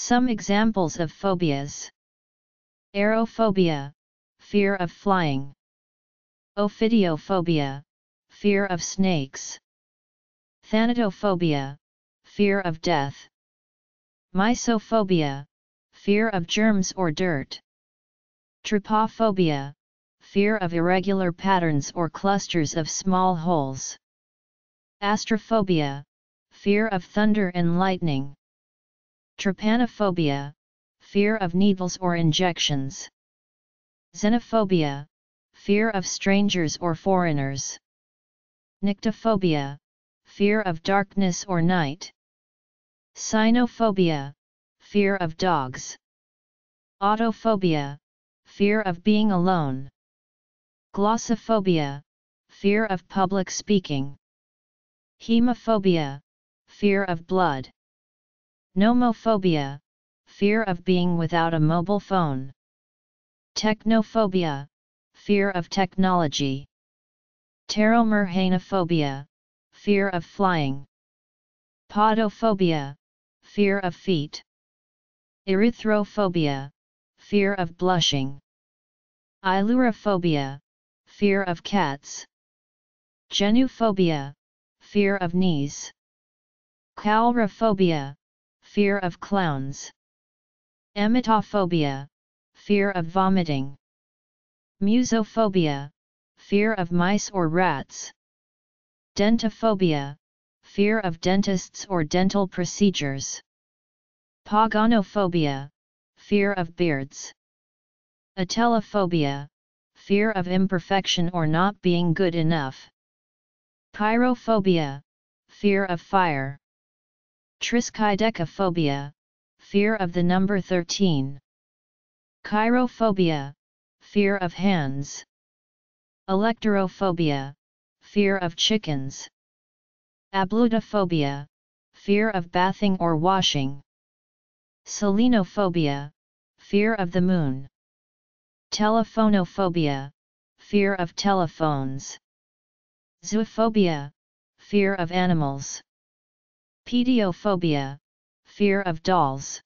Some examples of phobias. Aerophobia, fear of flying. Ophidiophobia, fear of snakes. Thanatophobia, fear of death. Mysophobia, fear of germs or dirt. Trypophobia, fear of irregular patterns or clusters of small holes. Astrophobia, fear of thunder and lightning. Trypanophobia, fear of needles or injections. Xenophobia, fear of strangers or foreigners. Nyctophobia, fear of darkness or night. Cynophobia, fear of dogs. Autophobia, fear of being alone. Glossophobia, fear of public speaking. Hemophobia, fear of blood. Nomophobia, fear of being without a mobile phone. Technophobia, fear of technology. Pteromerhanophobia, fear of flying. Podophobia, fear of feet. Erythrophobia, fear of blushing. Ailurophobia, fear of cats. Genuphobia, fear of knees. Coulrophobia, fear of clowns. Emetophobia, fear of vomiting. Musophobia, fear of mice or rats. Dentophobia, fear of dentists or dental procedures. Pogonophobia, fear of beards. Atelophobia, fear of imperfection or not being good enough. Pyrophobia, fear of fire. Triskaidekaphobia, fear of the number 13. Chirophobia, fear of hands. Alektorophobia, fear of chickens. Ablutophobia, fear of bathing or washing. Selenophobia, fear of the moon. Telephonophobia, fear of telephones. Zoophobia, fear of animals. Pediophobia, fear of dolls.